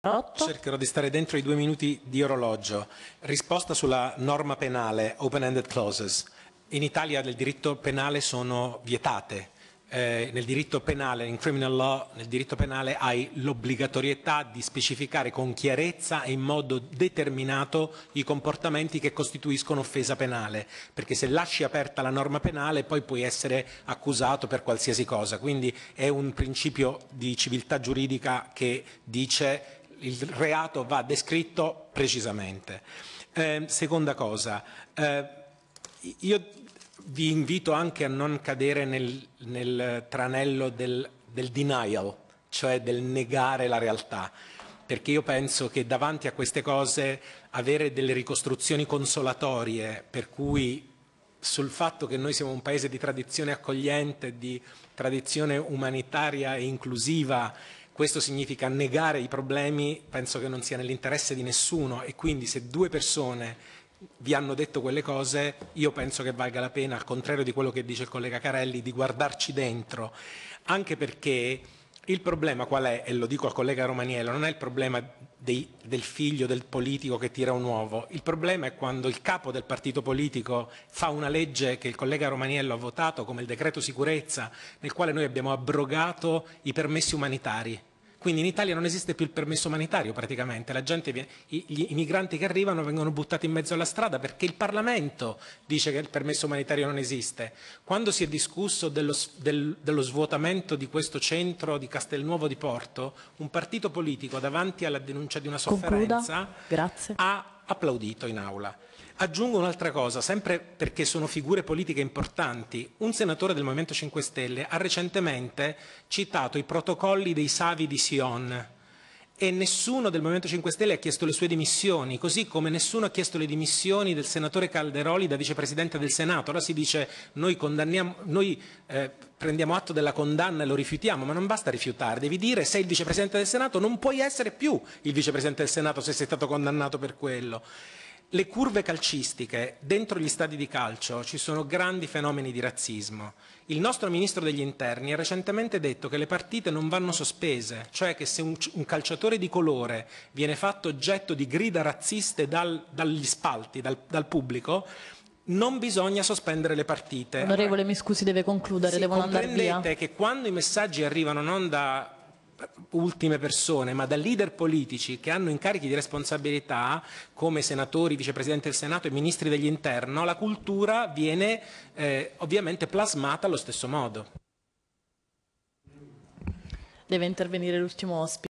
8. Cercherò di stare dentro i due minuti di orologio. Risposta sulla norma penale, open-ended clauses. In Italia nel diritto penale sono vietate. Eh, nel diritto penale, in criminal law, nel diritto penale hai l'obbligatorietà di specificare con chiarezza e in modo determinato i comportamenti che costituiscono offesa penale, perché se lasci aperta la norma penale poi puoi essere accusato per qualsiasi cosa. Quindi è un principio di civiltà giuridica che dice il reato va descritto precisamente. Eh, seconda cosa, eh, io vi invito anche a non cadere nel, nel tranello del, del denial, cioè del negare la realtà perché io penso che davanti a queste cose avere delle ricostruzioni consolatorie per cui sul fatto che noi siamo un paese di tradizione accogliente, di tradizione umanitaria e inclusiva questo significa negare i problemi, penso che non sia nell'interesse di nessuno e quindi se due persone vi hanno detto quelle cose, io penso che valga la pena, al contrario di quello che dice il collega Carelli, di guardarci dentro, anche perché il problema qual è, e lo dico al collega Romaniello, non è il problema dei, del figlio del politico che tira un uovo, il problema è quando il capo del partito politico fa una legge che il collega Romaniello ha votato come il decreto sicurezza, nel quale noi abbiamo abrogato i permessi umanitari quindi in Italia non esiste più il permesso umanitario praticamente, viene, i, gli, i, migranti che arrivano vengono buttati in mezzo alla strada perché il Parlamento dice che il permesso umanitario non esiste. Quando si è discusso dello, del, dello svuotamento di questo centro di Castelnuovo di Porto, un partito politico davanti alla denuncia di una sofferenza ha applaudito in aula. Aggiungo un'altra cosa, sempre perché sono figure politiche importanti. Un senatore del Movimento 5 Stelle ha recentemente citato i protocolli dei Savi di Sion e nessuno del Movimento 5 Stelle ha chiesto le sue dimissioni, così come nessuno ha chiesto le dimissioni del senatore Calderoli da vicepresidente del Senato. Ora si dice noi, noi eh, prendiamo atto della condanna e lo rifiutiamo, ma non basta rifiutare, devi dire sei il vicepresidente del Senato, non puoi essere più il vicepresidente del Senato se sei stato condannato per quello le curve calcistiche, dentro gli stadi di calcio ci sono grandi fenomeni di razzismo. Il nostro Ministro degli Interni ha recentemente detto che le partite non vanno sospese, cioè che se un, un calciatore di colore viene fatto oggetto di grida razziste dal, dagli spalti, dal, dal pubblico, non bisogna sospendere le partite. Onorevole, mi scusi, deve concludere, sì, devono andare via. Comprendete che quando i messaggi arrivano non da ultime persone, ma da leader politici che hanno incarichi di responsabilità come senatori, vicepresidente del Senato e ministri dell'interno, la cultura viene eh, ovviamente plasmata allo stesso modo. Deve intervenire l'ultimo ospite.